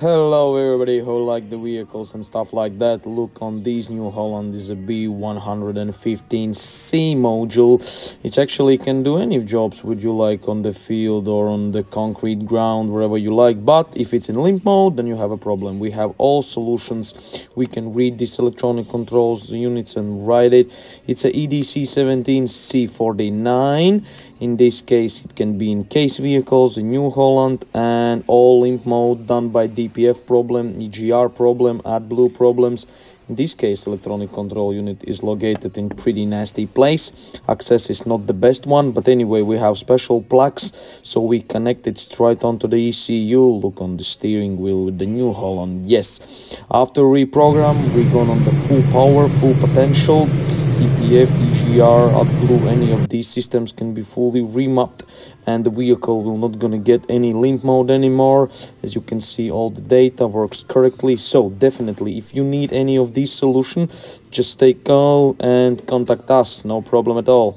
Hello everybody who like the vehicles and stuff like that. Look on this New Holland is a B115C module. It actually can do any jobs would you like on the field or on the concrete ground, wherever you like. But if it's in limp mode, then you have a problem. We have all solutions. We can read these electronic controls units and write it. It's a EDC17C49 in this case it can be in case vehicles in New Holland and all limp mode done by DPF problem, EGR problem, AdBlue problems. In this case electronic control unit is located in pretty nasty place. Access is not the best one but anyway we have special plugs so we connect it straight onto the ECU. Look on the steering wheel with the New Holland. Yes. After reprogram we gone on the full power, full potential DPF, EGR, AdBlue, any of these systems can be fully remapped and the vehicle will not gonna get any limp mode anymore. As you can see, all the data works correctly. So definitely, if you need any of these solution, just take call and contact us. No problem at all.